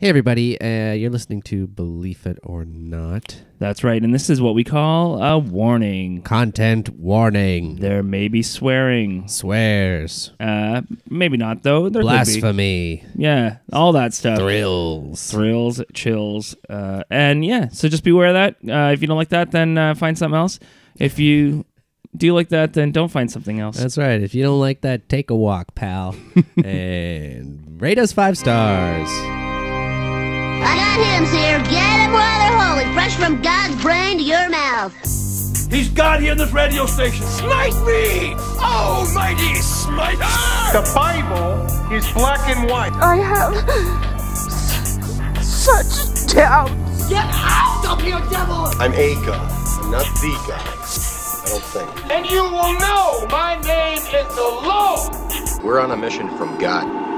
Hey, everybody. Uh, you're listening to Belief It or Not. That's right, and this is what we call a warning. Content warning. There may be swearing. Swears. Uh, maybe not though. There could be. Blasphemy. Yeah, all that stuff. Thrills. Thrills, chills, uh, and yeah. So just beware of that. Uh, if you don't like that, then uh, find something else. If you do like that, then don't find something else. That's right. If you don't like that, take a walk, pal. and rate us five stars. I got hymns here. Get him while they're holy, fresh from God's brain to your mouth. He's God here in this radio station. Smite me! Almighty smite! The Bible is black and white. I have such doubts. Get out of here, devil! I'm a god, I'm not the god. I don't think. And you will know my name is the Lord! We're on a mission from God.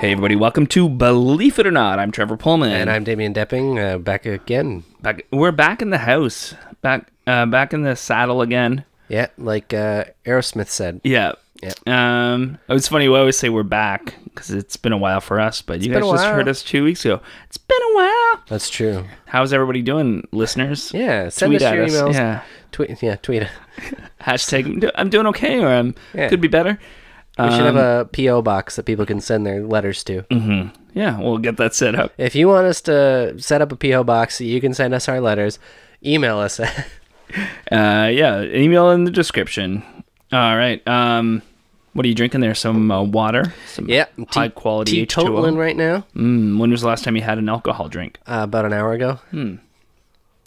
Hey everybody, welcome to Belief It or Not. I'm Trevor Poelman, And I'm Damien Doepping, uh, back again. back. We're back in the house, back, uh, back in the saddle again. Yeah, like uh, Aerosmith said. Yeah. Yeah. Um, it's funny. We always say we're back because it's been a while for us, but you guys just heard us two weeks ago. It's been a while. That's true. How's everybody doing, listeners? Yeah, send Tweet us your us. emails. Yeah. Tweet, yeah, tweet. Hashtag I'm, I'm doing okay, or I'm Yeah. could be better. We should have Um, a PO box that people can send their letters to. Yeah, we'll get that set up. If you want us to set up a PO box, you can send us our letters. Email us. Uh, yeah, email in the description. All right. Um, what are you drinking there? Some uh, water. Some yeah, high quality teetotaling H2O. right now. Mm, when was the last time you had an alcohol drink? Uh, about an hour ago.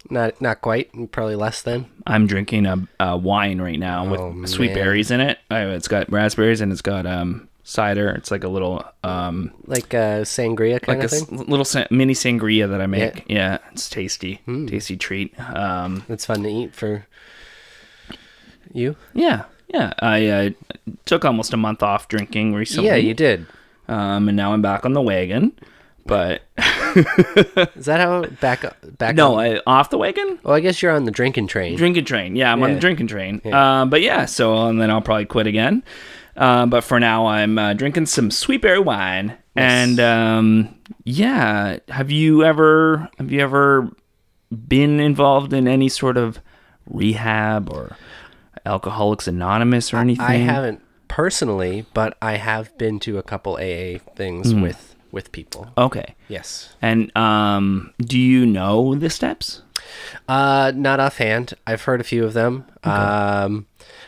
Not not quite. Probably less than. I'm drinking a, a wine right now with Oh, sweet berries in it. Uh, It's got raspberries and it's got um cider. It's like a little um Like a sangria kind like a of thing. little sa- mini sangria that I make. Yeah, it's tasty, tasty treat. Um, It's fun to eat for you. yeah, yeah. I uh, took almost a month off drinking recently. Yeah, you did. Um, and now I'm back on the wagon. But Is that how back back? no, on- I, off the wagon. Well, I guess you're on the drinking train. Drinking train. Yeah, I'm on the drinking train. Yeah. Um, but yeah, so and then I'll probably quit again. Uh, but for now, I'm uh, drinking some sweet berry wine. And um, yeah, have you ever have you ever been involved in any sort of rehab or Alcoholics Anonymous or anything? I haven't personally, but I have been to a couple AA things Hmm. with with people. Okay. Yes. And um, do you know the steps? Uh, not offhand. I've heard a few of them. Um,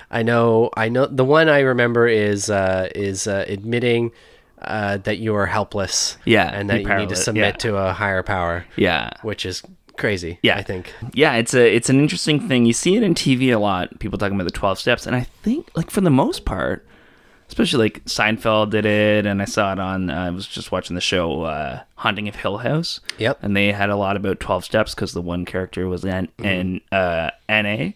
I know. I know the one I remember is uh, is uh, admitting uh, that you are helpless. Yeah, and that you need to submit yeah. to a higher power. Yeah. which is crazy. Yeah. I think. Yeah, it's a it's an interesting thing. You see it in TV a lot. People talking about the twelve steps, and I think like for the most part, especially like Seinfeld did it, and I saw it on. Uh, I was just watching the show uh, Haunting of Hill House. Yep. and they had a lot about twelve steps because the one character was in in uh, NA.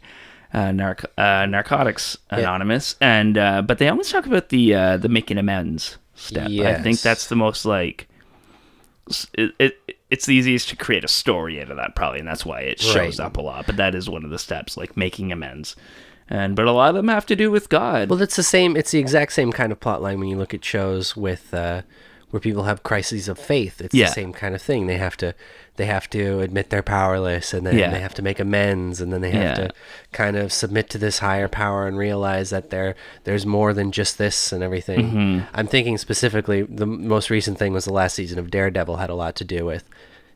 Uh, narc- uh, narcotics anonymous and uh, but they always talk about the uh, the making amends step yes. i think that's the most like it, it it's the easiest to create a story out of that probably and that's why it shows Right. up a lot but that is one of the steps like making amends and but a lot of them have to do with god Well, it's the same. It's the exact same kind of plot line when you look at shows with uh, where people have crises of faith. It's Yeah. the same kind of thing. They have to they have to admit they're powerless, and then Yeah. they have to make amends, and then they have Yeah. to kind of submit to this higher power and realize that there there's more than just this and everything. Mm-hmm. I'm thinking specifically the most recent thing was the last season of Daredevil had a lot to do with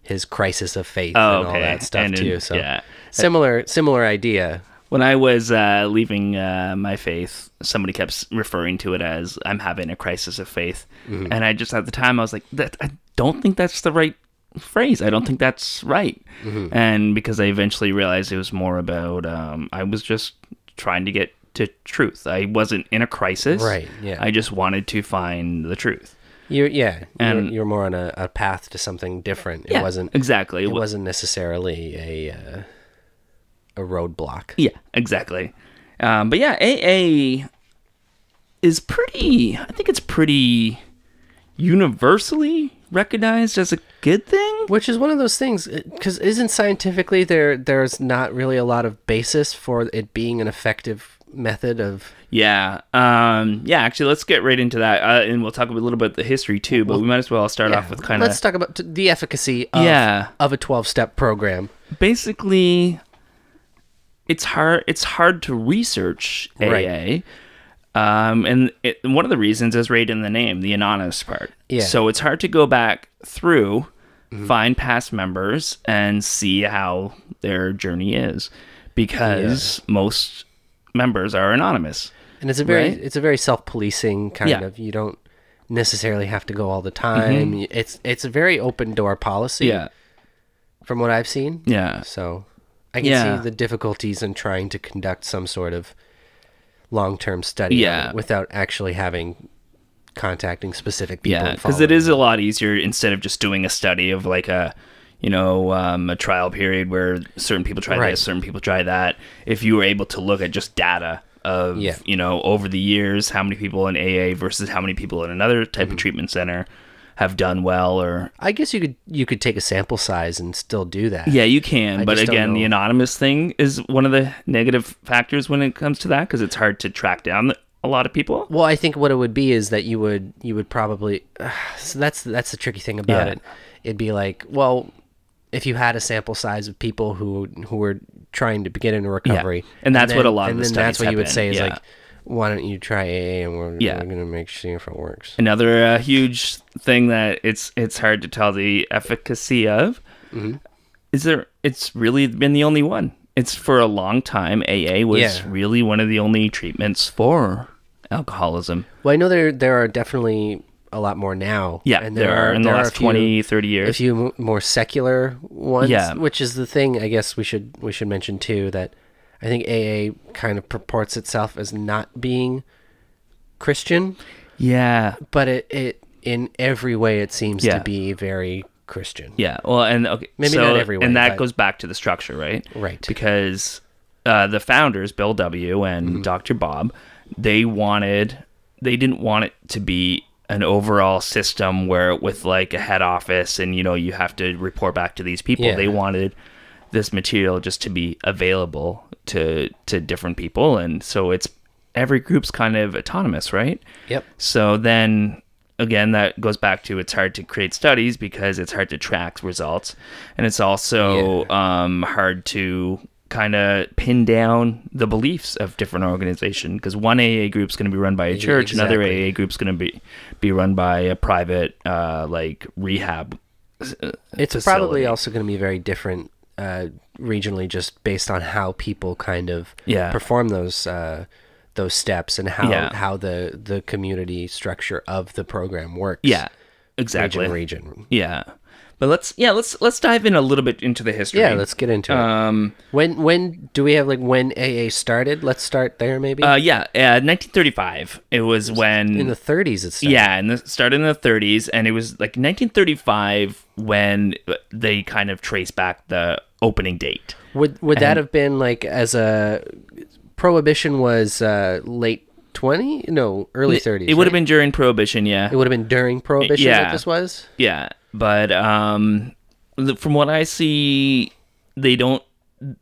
his crisis of faith Oh, and all that stuff And in- too. So yeah. similar similar idea. When i was uh, leaving uh, my faith somebody kept referring to it as i'm having a crisis of faith Mm-hmm. and i just at the time i was like that i don't think that's the right phrase i don't think that's right Mm-hmm. and because i eventually realized it was more about um, i was just trying to get to truth i wasn't in a crisis Right, yeah. i just wanted to find the truth You're yeah, And- you're, you're more on a, a path to something different. It Yeah, wasn't exactly. It It wasn't necessarily a uh, a roadblock. Yeah, exactly. Um, but yeah, AA is pretty. I think it's pretty universally recognized as a good thing. Which is one of those things because isn't scientifically there there's not really a lot of basis for it being an effective method of Yeah. Um, yeah, actually, let's get right into that. Uh, and we'll talk a little bit the history too, but we might as well start off with kind of. let's talk about t- the efficacy of, Yeah. of a 12 step program basically it's hard it's hard to research AA. Right. Um, and it, one of the reasons is right in the name, the anonymous part. Yeah. So it's hard to go back through, find past members, and see how their journey is, because most members are anonymous. and it's a very Right. it's a very self-policing kind Yeah. Mm-hmm. of you don't necessarily have to go all the time Y- it's it's a very open door policy Yeah. from what i've seen Yeah. so i can Yeah. see the difficulties in trying to conduct some sort of long-term study Yeah. without actually having contacting specific people Yeah, because it is a lot easier instead of just doing a study of like a, you know, um, a trial period where certain people try Right. this, certain people try that. If you were able to look at just data of, Yeah. you know, over the years, how many people in AA versus how many people in another type Mm-hmm. of treatment center have done well, or I guess you could you could take a sample size and still do that. yeah, you can. I but again, the anonymous thing is one of the negative factors when it comes to that because it's hard to track down a lot of people. Well, I think what it would be is that you would you would probably so that's that's the tricky thing about Yeah. it. It'd be like, well, if you had a sample size of people who who were trying to get into recovery, And that's what a lot of the then that's studies what you would say been, is yeah. like, why don't you try AA and we're, Yeah. we're gonna make sure if it works. Another uh, huge thing that it's it's hard to tell the efficacy of Mm-hmm. is there. It's really been the only one. It's for a long time. AA was Yeah. really one of the only treatments for alcoholism. Well, I know there there are definitely a lot more now. Yeah, and there, are in the there a last few- 20, 30 years. a few more secular ones. Yeah. which is the thing. I guess we should we should mention too that I think AA kind of purports itself as not being Christian, yeah, but it it in every way it seems Yeah. to be very Christian. Yeah, well, and okay, Maybe so- not every way, and that but- goes back to the structure, right? Right. Because uh, the founders, Bill W. and Mm-hmm. Dr. Bob, they wanted, they didn't want it to be an overall system where with like a head office and you know you have to report back to these people. Yeah. They wanted this material just to be available to to different people, and so it's every group's kind of autonomous, right? Yep. So then again, that goes back to it's hard to create studies because it's hard to track results. And it's also um, hard to kind of pin down the beliefs of different organization because one AA group's going to be run by a church, another exactly. AA group's going to be be run by a private uh, like rehab. uh, It's facility. probably also going to be very different uh, regionally, just based on how people kind of Yeah. perform those uh, those steps and how Yeah. how the the community structure of the program works. yeah, exactly. region, region. Yeah, but let's yeah let's let's dive in a little bit into the history. Yeah, let's get into it. Um, When when do we have like when AA started? Let's start there maybe. uh, yeah, uh, 1935. It was when in the 30s, it started. Yeah, and it started in the 30s, and it was like 1935 when they kind of trace back the opening date. Would would that have been like as a prohibition was uh, late 20? No, early 30s. It would have right? been during Prohibition, yeah, It would have been during prohibition Yeah. that this was. yeah. But um, from what I see, they don't.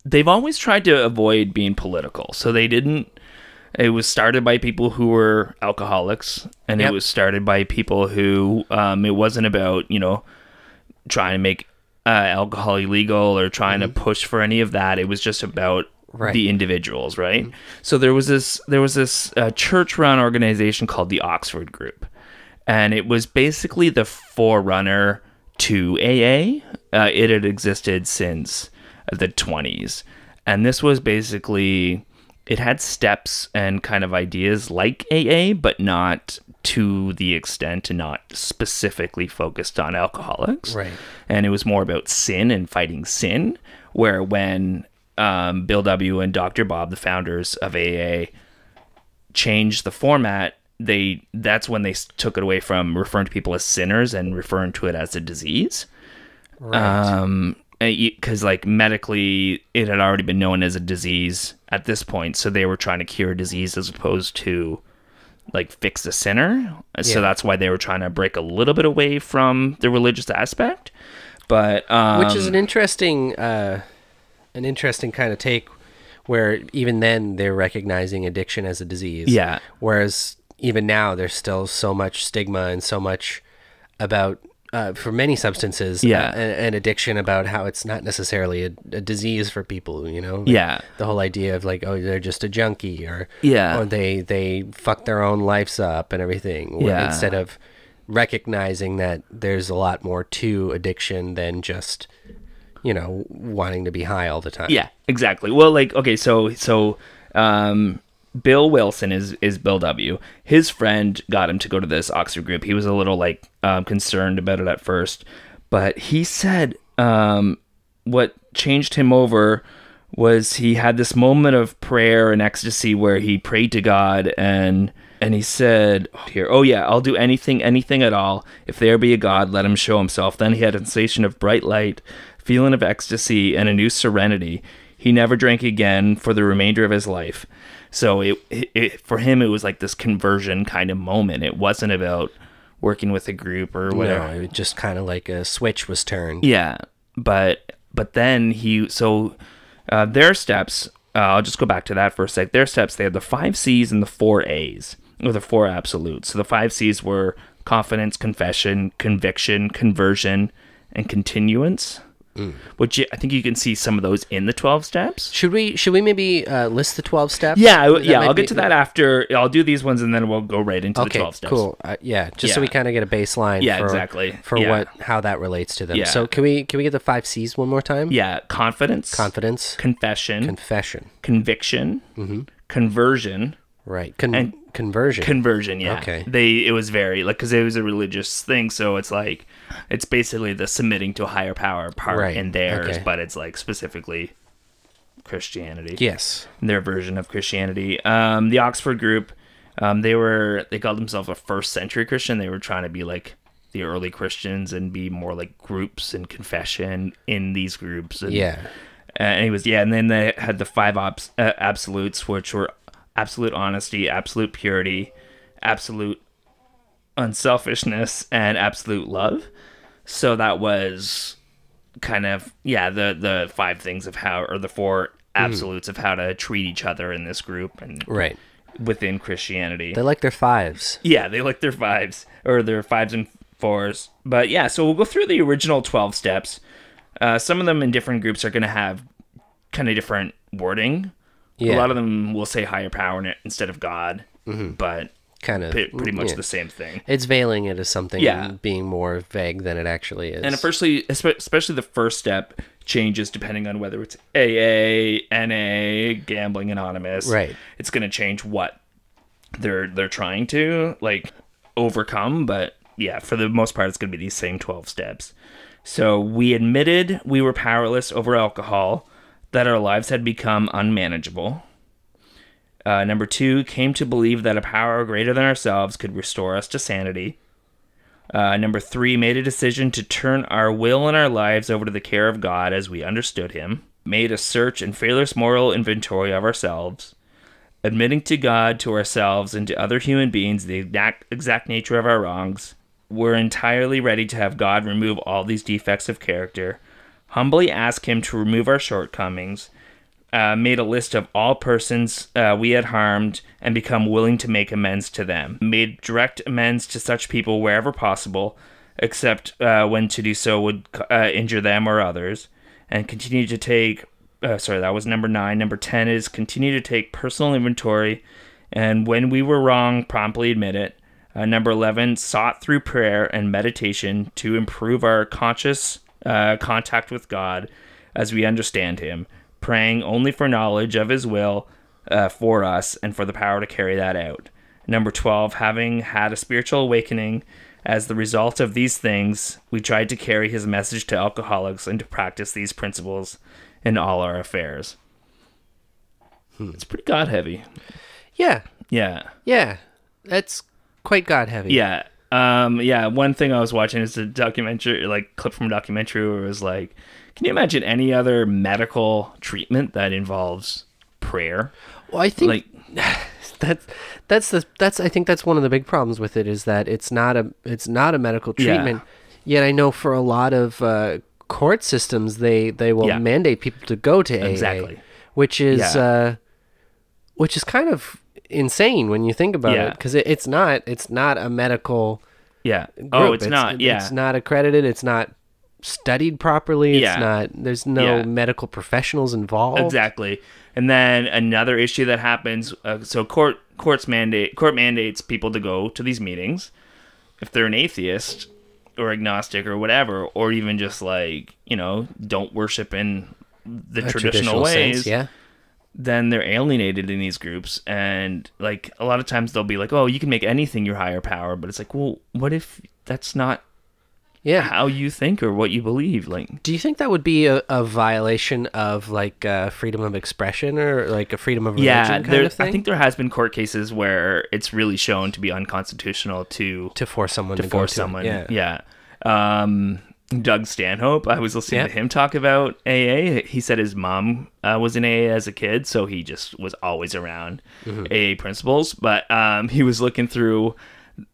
They've always tried to avoid being political, so they didn't. It was started by people who were alcoholics, and Yep. it was started by people who. Um, it wasn't about you know trying to make uh, alcohol illegal or trying to push for any of that. It was just about Right. the individuals, right? So there was this there was this uh, church-run organization called the Oxford Group, and it was basically the forerunner to AA. Uh, it had existed since the 20s, and this was basically it had steps and kind of ideas like AA, but not to the extent and not specifically focused on alcoholics. Right. And it was more about sin and fighting sin. Where when um, Bill W. and Dr. Bob, the founders of AA, changed the format, they that's when they took it away from referring to people as sinners and referring to it as a disease um because like medically it had already been known as a disease at this point so they were trying to cure a disease as opposed to like fix the sinner so that's why they were trying to break a little bit away from the religious aspect but um Which is an interesting uh, an interesting kind of take where even then they're recognizing addiction as a disease. Yeah. Whereas even now there's still so much stigma and so much about uh, for many substances Yeah. uh, and, and addiction about how it's not necessarily a, a disease for people you know Like, Yeah. the whole idea of like oh they're just a junkie or Yeah. or they they fuck their own lives up and everything Yeah. instead of recognizing that there's a lot more to addiction than just you know wanting to be high all the time Yeah, exactly. Well, like okay, so so um Bill Wilson is is Bill W. His friend got him to go to this Oxford group. He was a little like um, concerned about it at first, but he said um, what changed him over was he had this moment of prayer and ecstasy where he prayed to God and and he said here oh yeah I'll do anything anything at all if there be a God let him show himself then he had a sensation of bright light feeling of ecstasy and a new serenity he never drank again for the remainder of his life so it, it, for him it was like this conversion kind of moment it wasn't about working with a group or whatever no, it was just kind of like a switch was turned yeah, but but then he so uh, their steps. Uh, I'll just go back to that for a sec. Their steps. They had the five C's and the four A's, or the four absolutes. So the five C's were confidence, confession, conviction, conversion, and continuance. Which I think you can see some of those in the twelve steps. should we should we maybe uh, list the 12 steps Yeah, That yeah. I'll be- get to that after. I'll do these ones and then we'll go right into the okay twelve steps. cool uh, yeah just so we kind of get a baseline Yeah, for, exactly. for Yeah. what how that relates to them Yeah. so can we can we get the five c's one more time Yeah, confidence, confidence confession, confession conviction, Mm-hmm. conversion, right Con- And- conversion. Conversion yeah. Okay. they it was very like because it was a religious thing so it's like it's basically the submitting to a higher power part Right, in theirs okay. but it's like specifically christianity. Yes. Their version of christianity. Um the oxford group um they were they called themselves a first century christian. They were trying to be like the early christians and be more like groups and confession in these groups and yeah. Uh, anyways, yeah, and then they had the five obs- uh, absolutes, which were absolute honesty, absolute purity, absolute unselfishness, and absolute love. So that was kind of yeah the the five things of how or the four absolutes of how to treat each other in this group and right within Christianity. they like their fives Yeah, they like their fives or their fives and fours. But yeah, so we'll go through the original 12 steps. Uh, some of them in different groups are going to have kind of different wording. Yeah A lot of them will say higher power instead of God, mm-hmm. but kind of pretty much the same thing. it's veiling it as something Yeah. being more vague than it actually is And firstly, especially the first step changes depending on whether it's AA, NA, Gambling Anonymous. Right. It's going to change what they're they're trying to like overcome, but yeah, for the most part, it's going to be these same twelve steps. So we admitted we were powerless over alcohol, that our lives had become unmanageable. Uh, number two, came to believe that a power greater than ourselves could restore us to sanity. Uh, number three, made a decision to turn our will and our lives over to the care of God as we understood Him. Made a search and fearless moral inventory of ourselves. Admitting to God, to ourselves, and to other human beings the exact, exact nature of our wrongs. We're entirely ready to have God remove all these defects of character. Humbly ask Him to remove our shortcomings. Uh, made a list of all persons uh, we had harmed and become willing to make amends to them. Made direct amends to such people wherever possible, except uh, when to do so would uh, injure them or others. And continue to take, uh, sorry, that was number nine. Number 10 is continue to take personal inventory and when we were wrong, promptly admit it. Uh, number 11, sought through prayer and meditation to improve our conscious uh, contact with God as we understand Him, praying only for knowledge of His will uh, for us and for the power to carry that out. Number 12, having had a spiritual awakening as the result of these things, we tried to carry His message to alcoholics and to practice these principles in all our affairs. It's pretty God heavy. yeah Yeah. yeah that's quite god heavy Yeah. Um, yeah, one thing I was watching is a documentary, like clip from a documentary where it was like, can you imagine any other medical treatment that involves prayer? well i think Like, that's that's the that's I think that's one of the big problems with it is that it's not a it's not a medical Yeah. treatment. Yet I know for a lot of uh, court systems they they will Yeah. mandate people to go to AA, Exactly. which is Yeah. uh, which is kind of insane when you think about Yeah. it, because it, it's not it's not a medical. Yeah. Group. Oh, it's, not. Yeah. it's not accredited. It's not studied properly. It's Yeah. not. There's no Yeah. medical professionals involved. Exactly. And then another issue that happens. Uh, so court courts mandate court mandates people to go to these meetings if they're an atheist or agnostic or whatever, or even just like you know don't worship in the A traditional, ways. sense, yeah. Then they're alienated in these groups, and like a lot of times they'll be like, "Oh, you can make anything your higher power," but it's like, well, what if that's not Yeah. how you think or what you believe? Like, Do you think that would be a, a violation of like uh, freedom of expression or like a freedom of religion yeah, kind there, of thing? I think there has been court cases where it's really shown to be unconstitutional to to force someone to, to force to someone. Yeah. yeah. Um, Doug Stanhope, I was listening Yeah. to him talk about AA. He said his mom uh, was in AA as a kid, so he just was always around Mm-hmm. AA principles. But um, he was looking through.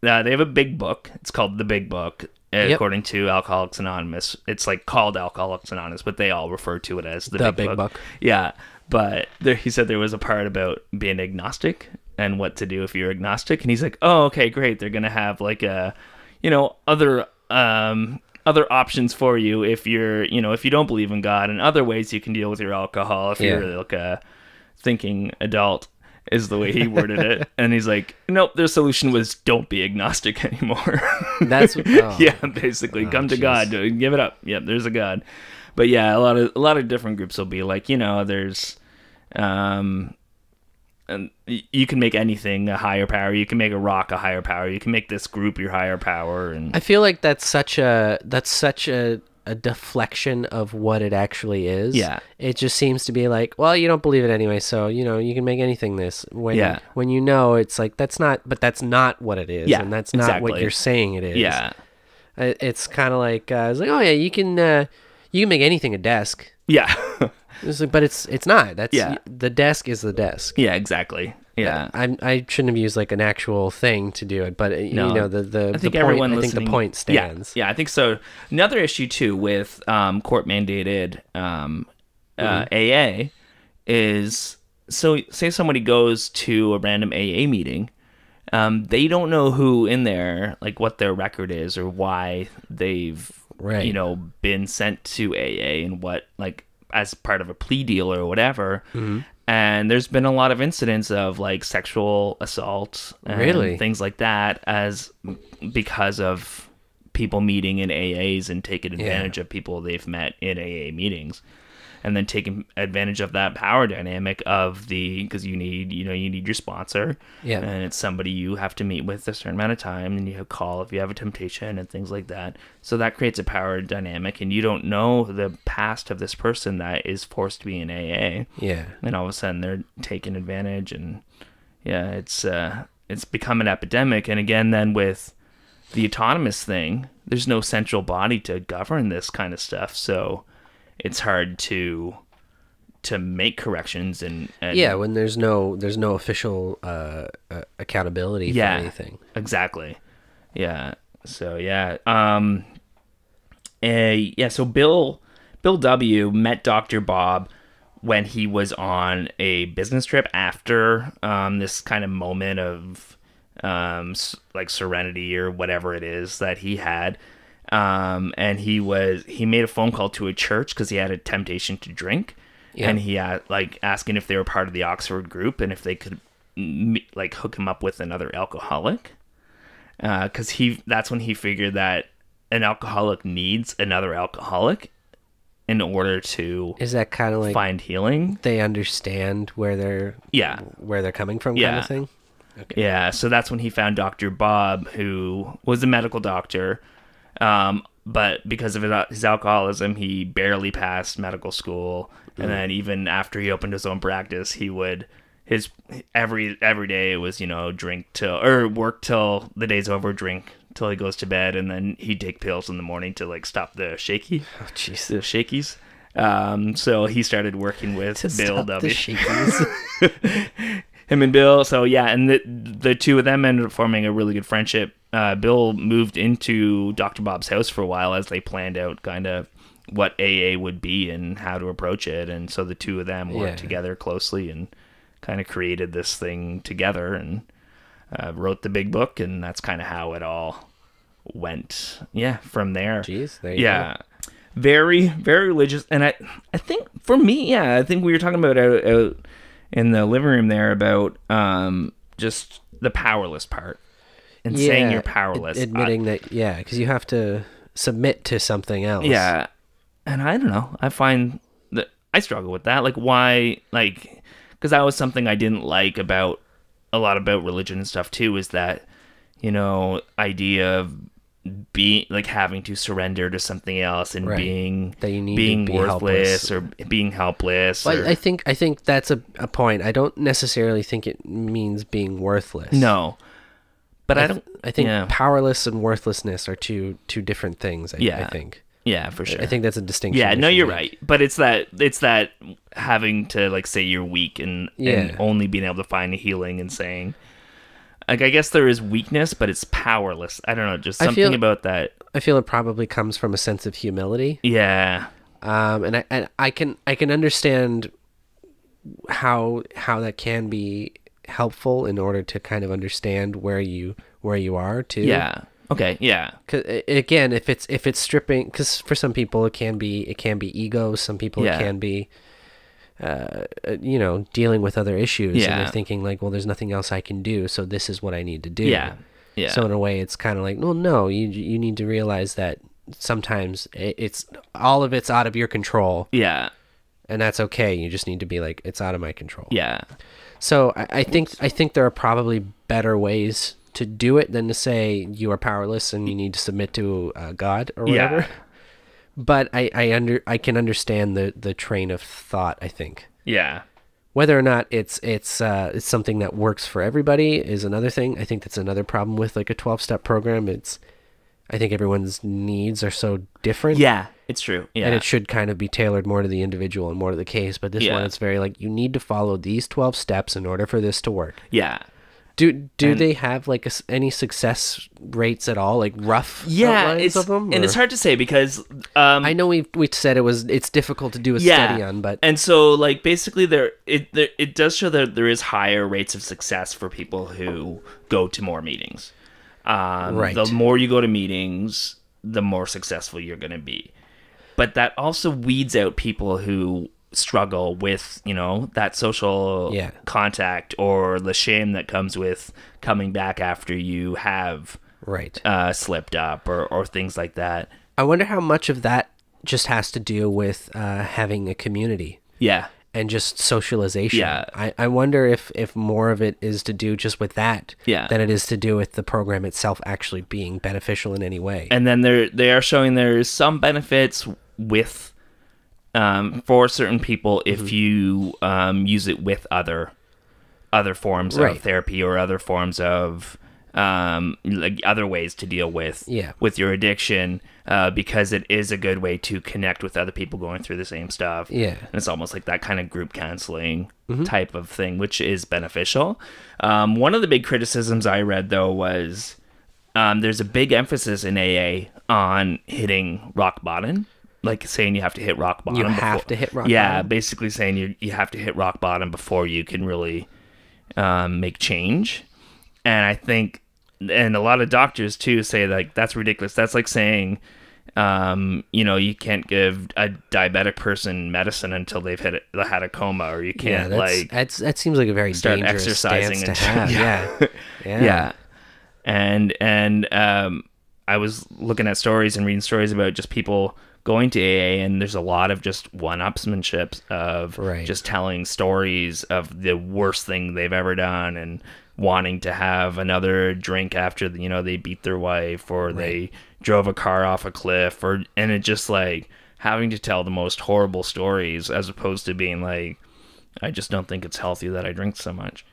Uh, they have a big book. It's called the Big Book, Yep. according to Alcoholics Anonymous. It's like called Alcoholics Anonymous, but they all refer to it as the, The Big, Big Book. Book. Yeah, but there, he said there was a part about being agnostic and what to do if you're agnostic, and he's like, "Oh, okay, great. They're gonna have like a, you know, other um other options for you if you're, you know, if you don't believe in God, and other ways you can deal with your alcohol if Yeah. you're like a thinking adult." Is the way he worded it, and he's like, "Nope." Their solution was, "Don't be agnostic anymore." That's oh, yeah, basically, come to. God, give it up. Yep, there's a God. But yeah, a lot of a lot of different groups will be like, you know, there's, um, and you can make anything a higher power. You can make a rock a higher power. You can make this group your higher power, and I feel like that's such a that's such a a deflection of what it actually is. Yeah. It just seems to be like, well, you don't believe it anyway, so you know you can make anything this. When Yeah. when you know it's like that's not, but that's not what it is, Yeah, and that's not what you're saying it is. yeah, it's kind of like uh, it's like, oh yeah, you can uh, you can make anything a desk. yeah, It's like, but it's it's not. That's Yeah. the desk is the desk. yeah, exactly. Yeah, I I shouldn't have used like an actual thing to do it, but No. you know the the, I the think point, everyone I think the point Yeah, stands. Yeah, I think so. Another issue too with um, court mandated um, uh, Mm-hmm. AA is so say somebody goes to a random AA meeting, um, they don't know who in there, like what their record is or why they've Right. you know been sent to AA and what like as part of a plea deal or whatever. Mm-hmm. And there's been a lot of incidents of like sexual assault, and Really? things like that, as because of people meeting in AAs and taking advantage of people they've met in AA meetings, and then taking advantage of that power dynamic of the because you need you know you need your sponsor, Yeah. and it's somebody you have to meet with a certain amount of time, and you have call if you have a temptation and things like that. So that creates a power dynamic, and you don't know the past of this person that is forced to be in AA Yeah. and all of a sudden they're taking advantage and yeah it's uh it's become an epidemic and again then with the autonomous thing there's no central body to govern this kind of stuff so it's hard to to make corrections and, and Yeah, when there's no there's no official uh, uh, accountability yeah for anything. exactly yeah so yeah um uh, yeah so bill bill w met dr bob when he was on a business trip after um this kind of moment of um like serenity or whatever it is that he had um and he was he made a phone call to a church because he had a temptation to drink Yeah. and he had like asking if they were part of the oxford group and if they could like hook him up with another alcoholic because he that's when he figured that an alcoholic needs another alcoholic in order to Is that kind of like find healing. they understand where they're Yeah. where they're coming from kind of thing? Yeah, so that's when he found Dr. Bob, who was a medical doctor. Um, but because of his, alcoholism, he barely passed medical school. And then even after he opened his own practice, he would his every every day it was you know drink till or work till the day's over, drink till he goes to bed, and then he'd take pills in the morning to like stop the shaky, Oh jeez. the shakies. Um, so he started working with Bill Stop W. him and Bill. So yeah, and the the two of them ended up forming a really good friendship. Uh, Bill moved into Dr. Bob's house for a while as they planned out kind of what AA would be and how to approach it, and so the two of them worked Yeah. together closely and kind of created this thing together and uh, wrote the big book, and that's kind of how it all went. Yeah, from there. Jeez, there you yeah. Very, very religious, and I, I think for me, yeah, I think we were talking about out, out in the living room there about um just the powerless part and saying you're powerless. admitting that yeah, because you have to submit to something else. Yeah. And I don't know. I find that I struggle with that. Like, why? Like, because that was something I didn't like about a lot about religion and stuff too. Is that you know idea of being like having to surrender to something else and Right. being That you need being be worthless helpless. or being helpless. Or- I think I think that's a, a point. I don't necessarily think it means being worthless. no. But I, I, don't. I think yeah. powerless and worthlessness are two two different things. I, Yeah. I think. Yeah, for sure. I think that's a distinction. Yeah, no, you're make. right. But it's that it's that having to like say you're weak and, and only being able to find a healing and saying like I guess there is weakness, but it's powerless. I don't know, just something feel- about that. I feel it probably comes from a sense of humility. Yeah. um, and I and I can I can understand how how that can be helpful in order to kind of understand where you where you are too. Yeah. Okay. Yeah. 'Cause, again, if it's if it's stripping, because for some people it can be it can be ego. Some people Yeah. it can be, uh, uh, you know, dealing with other issues. and they're thinking like, well, there's nothing else I can do, so this is what I need to do. Yeah. Yeah. So in a way, it's kind of like, well, no, you you need to realize that sometimes it's all of it's out of your control, Yeah. and that's okay. You just need to be like, it's out of my control. Yeah. So I, I think I think there are probably better ways to do it than to say you are powerless and you need to submit to uh, God or Yeah. But I, I under I can understand the the train of thought. I think Yeah. whether or not it's it's uh, it's something that works for everybody is another thing. I think that's another problem with like a twelve step program. It's I think everyone's needs are so different. Yeah. It's true. Yeah. And it should kind of be tailored more to the individual and more to the case. But this one, it's very like you need to follow these twelve steps in order for this to work. yeah. Do do And- they have like a any success rates at all? Like rough Yeah. It's of them? and it's hard to say because um I know we we said it was it's difficult to do a study on, but and so like basically there it there, it does show that there is higher rates of success for people who go to more meetings. Um, Right. The more you go to meetings, the more successful you're going to be. But that also weeds out people who struggle with you know that social Yeah. contact or the shame that comes with coming back after you have right. uh, slipped up or, or things like that. I wonder how much of that just has to do with uh, having a community Yeah. and just socialization. Yeah. I, I wonder if if more of it is to do just with that Yeah. than it is to do with the program itself actually being beneficial in any way. and then they're they are showing there's some benefits with um, for certain people if Mm-hmm. you um, use it with other other forms Right. of therapy or other forms of um, like other ways to deal with Yeah. with your addiction uh, because it is a good way to connect with other people going through the same stuff Yeah. Mm-hmm. and it's almost like that kind of group counseling type of thing which is beneficial um, one of the big criticisms i read though was um, there's a big emphasis in AA on hitting rock bottom, like saying you have to hit rock bottom. You have before- to hit rock Yeah, bottom? basically saying you you have to hit rock bottom before you can really um, make change. And I think, and a lot of doctors too say like that's ridiculous. That's like saying, um, you know, you can't give a diabetic person medicine until they've hit a, had a coma, or you can't that's, like that's that seems like a very start dangerous exercising stance to have. yeah. yeah. yeah. and and um i was looking at stories and reading stories about just people going to aa and there's a lot of just one-upsmanship of Right. just telling stories of the worst thing they've ever done and wanting to have another drink after you know they beat their wife or they drove a car off a cliff or and it just like having to tell the most horrible stories as opposed to being like i just don't think it's healthy that i drink so much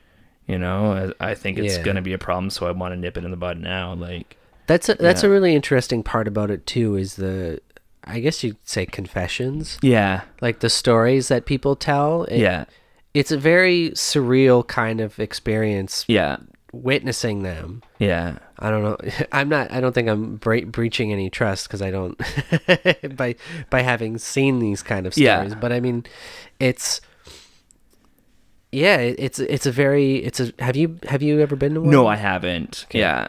you know, I, I think it's Yeah. going to be a problem, so I want to nip it in the bud now. Like, That's a, that's Yeah. a really interesting part about it too. Is the I guess you'd say confessions, yeah, like the stories that people tell. It- yeah, it's a very surreal kind of experience yeah, witnessing them. Yeah. I don't know. I'm not. I don't think I'm bre- breaching any trust because I don't by by having seen these kind of Yeah. stories. But I mean, it's yeah. It's it's a very it's a. Have you have you ever been to one? No, I haven't. Yeah.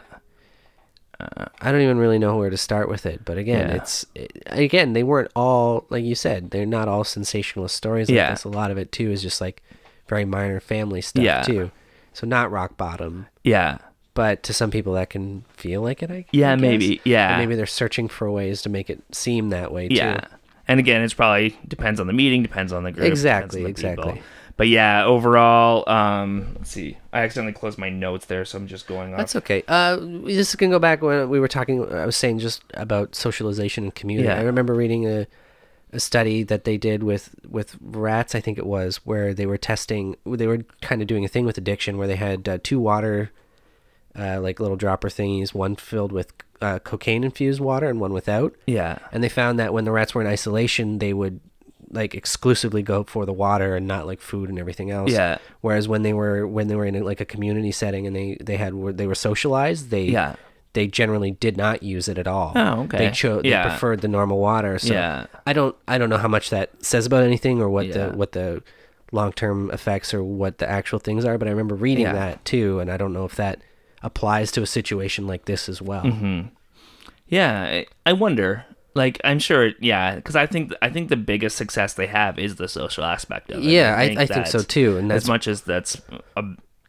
I don't even really know where to start with it. But again, Yeah. it's it, again they weren't all like you said. They're not all sensationalist stories. Like Yeah. this. A lot of it too is just like very minor family stuff Yeah. too. So not rock bottom. Yeah. But to some people, that can feel like it. I, Yeah, I maybe, yeah. Or maybe they're searching for ways to make it seem that way too. Yeah. And again, it's probably depends on the meeting, depends on the group. depends Exactly, on the people. But yeah, overall, um, let's see. I accidentally closed my notes there, so I'm just going off. That's okay. Uh, this can go back when we were talking. I was saying just about socialization and community. Yeah. I remember reading a a study that they did with with rats. I think it was where they were testing. They were kind of doing a thing with addiction where they had uh, two water, uh, like little dropper thingies, one filled with uh, cocaine infused water and one without. Yeah. And they found that when the rats were in isolation, they would like exclusively go for the water and not like food and everything else. Yeah. Whereas when they were when they were in like a community setting and they they had were they were socialized, they Yeah. they generally did not use it at all. Oh, okay. They chose Yeah. they preferred the normal water. So Yeah. I don't I don't know how much that says about anything or what Yeah. the what the long term effects or what the actual things are. But I remember reading Yeah. that too, and I don't know if that applies to a situation like this as well. Mm-hmm. Yeah, I wonder. Like, I'm sure. Yeah, because I think I think the biggest success they have is the social aspect of it. Yeah, I- I think so too, and as much as that's a,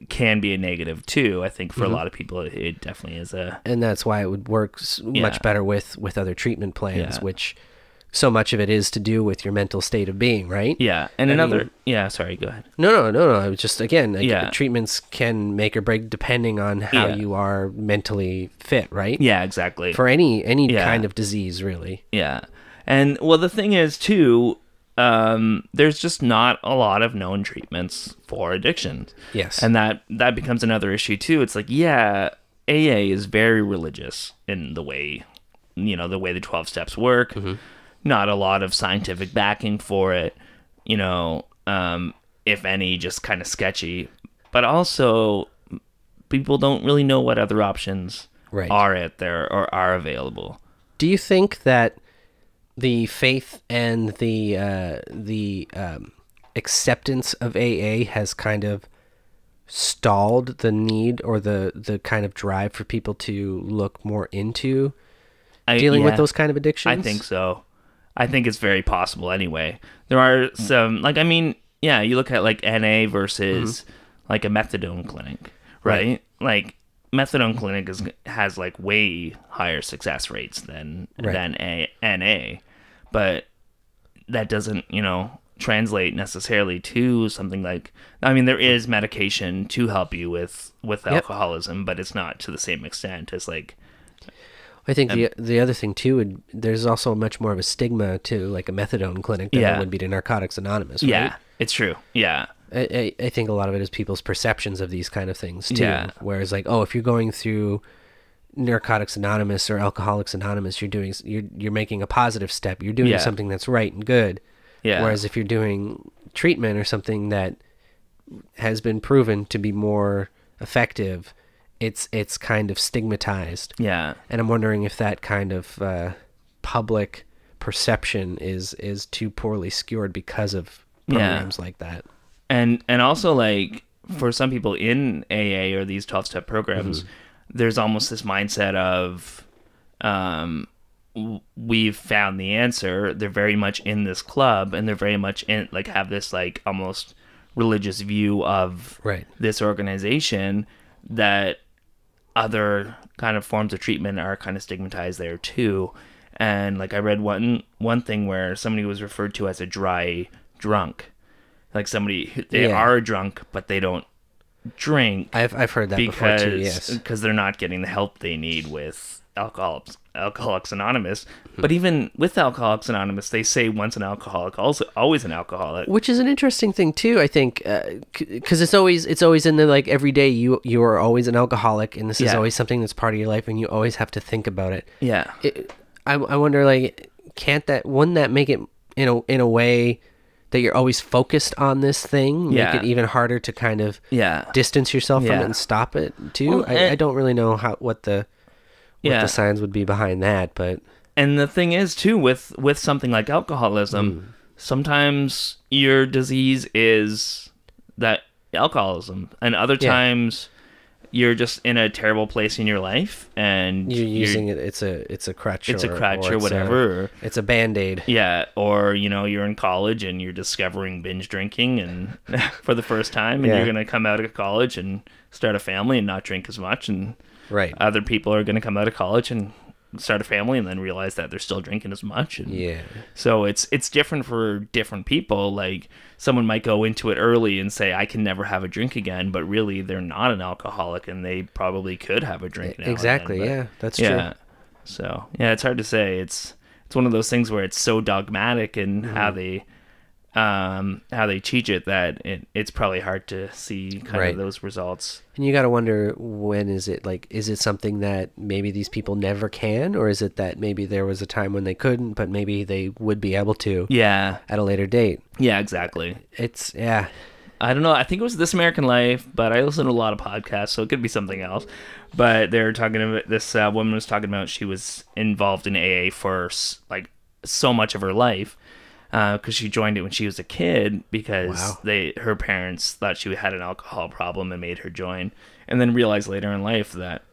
can be a negative too, I think for Mm-hmm. a lot of people it, it definitely is a. and that's why it would work Yeah. much better with with other treatment plans Yeah. which so much of it is to do with your mental state of being right Yeah, and I another. mean- yeah, sorry. Go ahead. no no no no I was just again like, Yeah. treatments can make or break depending on how Yeah. you are mentally fit right Yeah, exactly. for any any Yeah. kind of disease really Yeah. And well, the thing is, too, um, there's just not a lot of known treatments for addiction. Yes. And that, that becomes another issue, too. It's like, yeah, AA is very religious in the way, you know, the way the 12 steps work. Not a lot of scientific backing for it, you know, um, if any, just kind of sketchy. But also, people don't really know what other options Right. are out there or are available. do you think that the faith and the uh, the um, acceptance of AA has kind of stalled the need or the the kind of drive for people to look more into I- dealing with those kind of addictions? I think so. I think it's very possible anyway. There are hmm. some like I mean, yeah, you look at like NA versus mm-hmm. like a methadone clinic, right? Like methadone clinic is has like way higher success rates than Right. than a NA. But that doesn't, you know, translate necessarily to something like I mean there is medication to help you with with Yep. alcoholism, but it's not to the same extent as like I think the the other thing too would there's also much more of a stigma to like a methadone clinic than Yeah. there would be to Narcotics Anonymous. Right? yeah, it's true. Yeah. I, I I think a lot of it is people's perceptions of these kind of things too. Yeah. Whereas like, oh, if you're going through Narcotics Anonymous or Alcoholics Anonymous, you're doing you're you're making a positive step. You're doing Yeah. something that's right and good. Yeah. Whereas if you're doing treatment or something that has been proven to be more effective, it's it's kind of stigmatized. Yeah. And I'm wondering if that kind of uh, public perception is is too poorly skewered because of Yeah. programs like that. and and also like for some people in AA or these 12 step programs there's almost this mindset of um we've found the answer they're very much in this club and they're very much in like have this like almost religious view of Right. this organization that other kind of forms of treatment are kind of stigmatized there too and like i read one one thing where somebody was referred to as a dry drunk like somebody they Yeah. are drunk but they don't drink I've I've heard that before too. Yes. because they're not getting the help they need with alcoholics alcoholics anonymous but even with alcoholics anonymous they say once an alcoholic also always an alcoholic Which is an interesting thing too. I think uh, because it's always it's always in the like every day you you are always an alcoholic and this is always something that's part of your life and you always have to think about it. yeah it I I wonder like can't that wouldn't that make it in a in a way that you're always focused on this thing Yeah. make it even harder to kind of Yeah. distance yourself from it and stop it too. Well, I, I don't really know how what the Yeah. the signs would be behind that, but and the thing is too with with something like alcoholism hmm. sometimes your disease is that alcoholism and other Yeah. times you're just in a terrible place in your life and you're using it. It's a it's a crutch. it's a or- crutch or or it's a- whatever or- it's a band aid. yeah or you know you're in college and you're discovering binge drinking and for the first time and Yeah. you're going to come out of college and start a family and not drink as much and Right. other people are going to come out of college and start a family and then realize that they're still drinking as much and yeah. so it's it's different for different people. Like someone might go into it early and say I can never have a drink again, but really they're not an alcoholic and they probably could have a drink now. Exactly. then, but- yeah, that's yeah. true. So yeah, it's hard to say. It's it's one of those things where it's so dogmatic in Mm-hmm. how they um how they teach it that it, it's probably hard to see kind Right. of those results. And you got to wonder when is it like is it something that maybe these people never can or is it that maybe there was a time when they couldn't but maybe they would be able to Yeah. at a later date. Yeah, exactly. It's yeah. I don't know. I think it was This American Life, but I listen to a lot of podcasts, so it could be something else. But they're talking about this uh, woman was talking about she was involved in AA for like so much of her life Uh, because she joined it when she was a kid because Wow. they her parents thought she had an alcohol problem and made her join, and then realized later in life that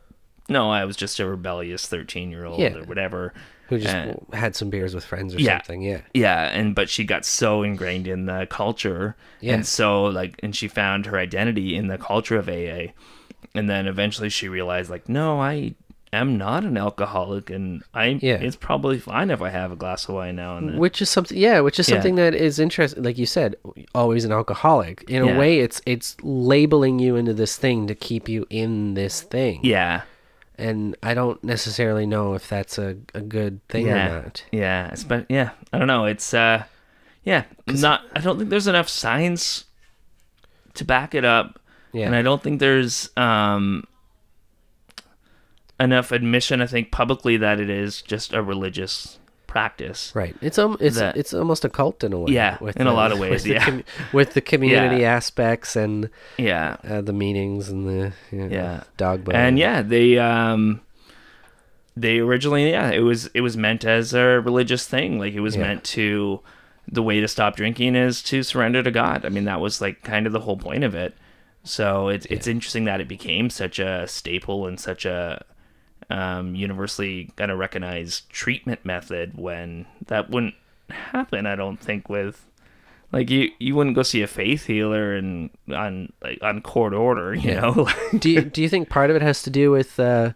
no, I was just a rebellious thirteen year old Yeah. or whatever Who just And- had some beers with friends or Yeah. something. Yeah. yeah, and but she got so ingrained in the culture, Yeah. and so like, and she found her identity in the culture of AA, and then eventually she realized like, no, I am not an alcoholic, and I Yeah. it's probably fine if I have a glass of wine now and then. Which is something yeah, which is Yeah. something that is interesting like you said, always an alcoholic. In Yeah. a way it's it's labeling you into this thing to keep you in this thing. Yeah, And I don't necessarily know if that's a, a good thing yeah, or not. yeah. But yeah, I don't know. It's uh, yeah, not. I don't think there's enough science to back it up. Yeah. And I don't think there's um enough admission, I think, publicly that it is just a religious practice. Right. It's um it's That- it's almost a cult in a way. Yeah, in a lot of ways, with the yeah. com- with the community Yeah. aspects and Yeah. uh, the meetings and the you know, Yeah. dog bone. And yeah, they um they originally yeah, it was it was meant as a religious thing. Like it was Yeah. meant to the way to stop drinking is to surrender to God. I mean, that was like kind of the whole point of it. So it's it's interesting that it became such a staple and such a um, universally kind of recognized treatment method when that wouldn't happen. I don't think with like you you wouldn't go see a faith healer and on like on court order, you know. do you, do you think part of it has to do with uh,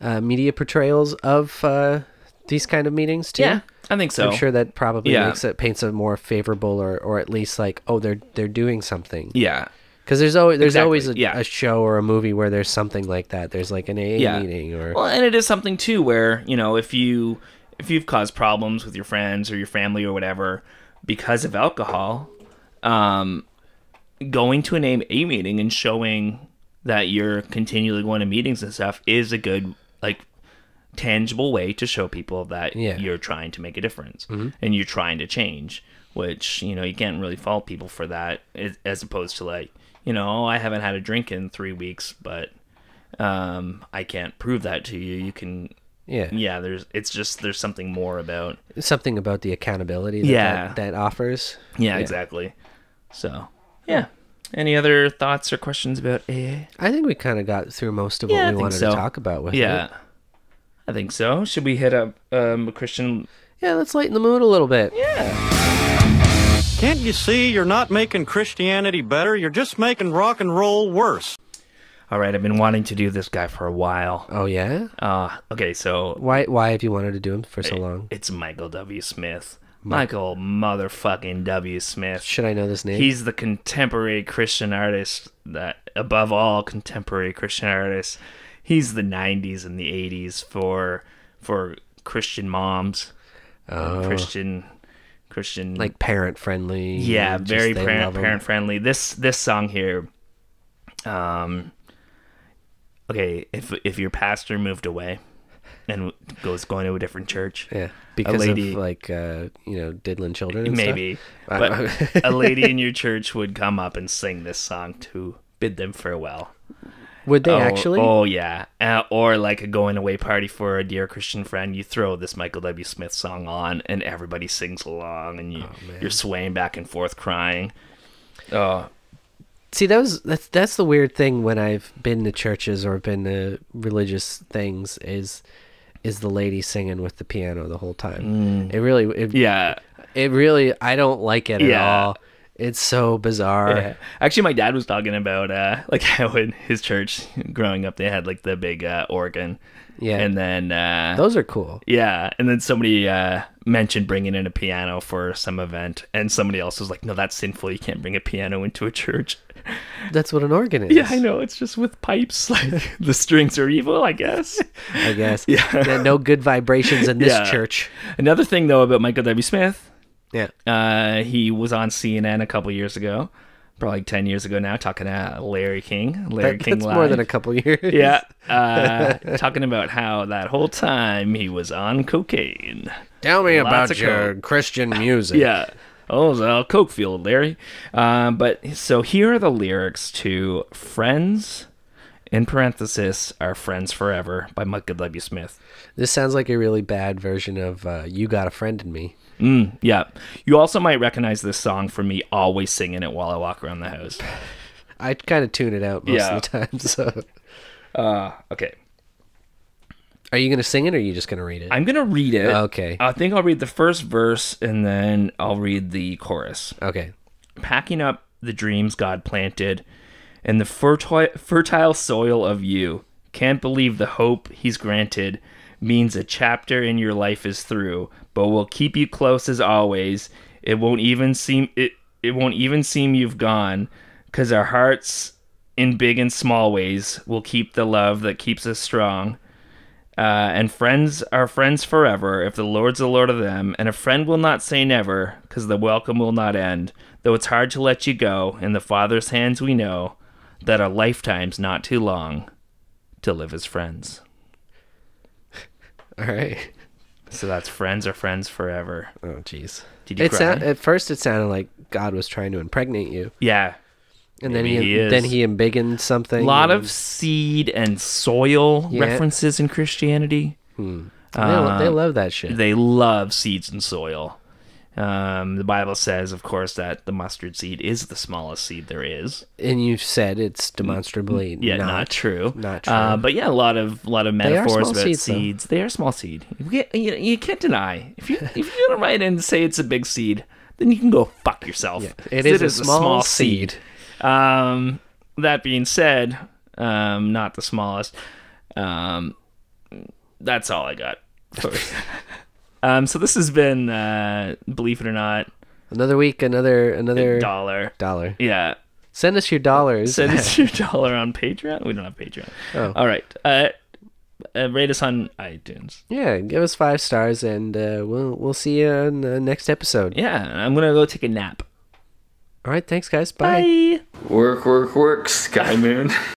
uh, media portrayals of uh, these kind of meetings too? yeah, I think so. I'm sure that probably Yeah. makes it paints a more favorable or, or at least like oh they're they're doing something Yeah. Because there's always there's Exactly, always a, yeah. a show or a movie where there's something like that there's like an AA Yeah. meeting or Well, and it is something too where, you know, if you if you've caused problems with your friends or your family or whatever because of alcohol, um going to an AA meeting and showing that you're continually going to meetings and stuff is a good like tangible way to show people that Yeah. Mm-hmm. you're trying to make a difference and you're trying to change which you know you can't really fault people for that as opposed to like you know i haven't had a drink in three weeks but um i can't prove that to you. You can yeah. yeah there's it's just there's something more about something about the accountability that Yeah. that, that offers. Yeah, exactly. So yeah. Any other thoughts or questions about aa I think we kind of got through most of Yeah, what we wanted so. to talk about with yeah. It. i think so. Should we hit up um a christian? Yeah, let's lighten the mood a little bit. Can't you see you're not making Christianity better? You're just making rock and roll worse. all right i've been wanting to do this guy for a while Oh yeah? uh okay so Why why have you wanted to do him for so long? it's michael w smith michael motherfucking w smith Should I know this name? He's the contemporary Christian artist that, above all contemporary Christian artists, he's the '90s and the '80s for for Christian moms, and Christian Christian like parent friendly. yeah, very parent parent friendly. This this song here, um, okay, if if your pastor moved away, and goes going to a different church. Yeah, because lady- of like uh, you know diddling children. And stuff? Maybe, I- but a lady in your church would come up and sing this song to bid them farewell. Would they oh, actually? Oh yeah, uh, or like a going away party for a dear Christian friend. You throw this Michael W. Smith song on, and everybody sings along, and Oh, you you're swaying back and forth, crying. Oh, See, that was that's that's the weird thing when I've been to churches or been to religious things is is the lady singing with the piano the whole time. It really it, Mm. yeah. it really I don't like it at all. It's so bizarre. Yeah. Actually, my dad was talking about uh, like how in his church growing up they had like the big uh, organ. Yeah. and then uh, Those are cool. Yeah, and then somebody uh, mentioned bringing in a piano for some event, and somebody else was like, "No, that's sinful. You can't bring a piano into a church." That's what an organ is. Yeah, I know. It's just with pipes. Like the strings are evil, I guess. I guess. Yeah. Yeah, No good vibrations in this Yeah. church. Another thing though about Michael W. Smith, Yeah. uh, he was on CNN a couple years ago, probably ten years ago now, talking to Larry King. Larry That- King that's live. more than a couple years. Yeah, uh, talking about how that whole time he was on cocaine. Tell me Lots about your coke. Christian music. Yeah. Oh, so Coke field, Larry. Um, but so here are the lyrics to "Friends," in parenthesis, "Are Friends Forever" by Michael W. Smith. This sounds like a really bad version of uh, "You Got a Friend in Me." Mm, yeah. You also might recognize this song from me always singing it while I walk around the house. I kind of tune it out most Yeah. of the time. So, Uh, okay. are you gonna sing it or are you just gonna read it? I'm gonna read it. Okay. I think I'll read the first verse and then I'll read the chorus. okay. packing up the dreams God planted in the fertile, fertile soil of you. Can't believe the hope He's granted means a chapter in your life is through, but we'll keep you close as always. It won't even seem it. It won't even seem you've gone, cause our hearts, in big and small ways, will keep the love that keeps us strong. Uh, and friends are friends forever if the Lord's the Lord of them, and a friend will not say never, because the welcome will not end. Though it's hard to let you go, in the Father's hands we know that a lifetime's not too long to live as friends. All right. So that's friends are friends forever. Oh, jeez. Did you It cry? sound, at first it sounded like God was trying to impregnate you, yeah. and then he, he then he embiggened something. A lot and of seed and soil Yeah. references in Christianity. they, lo- they uh, love that shit. They love seeds and soil. Um, the Bible says, of course, that the mustard seed is the smallest seed there is. and you've said it's demonstrably Yeah, not, not, true. not true. Uh, but yeah, a lot of lot of metaphors about seeds, seeds. They are small seed. You, can't- you, you can't deny if you if you don't write in and say it's a big seed, then you can go fuck yourself. it is a small seed. Um, that being said, um, not the smallest. Um, that's all I got. for- um, so this has been, uh, Belief It or Not, Another week, another another dollar. dollar. Yeah, Send us your dollars. Send us your dollar on Patreon. We don't have Patreon. Oh. All right. Uh, uh, rate us on iTunes. yeah, give us five stars, and uh, we'll we'll see you in the next episode. Yeah, I'm gonna go take a nap. All right, thanks, guys. Bye. Work, work, work, Sky Moon.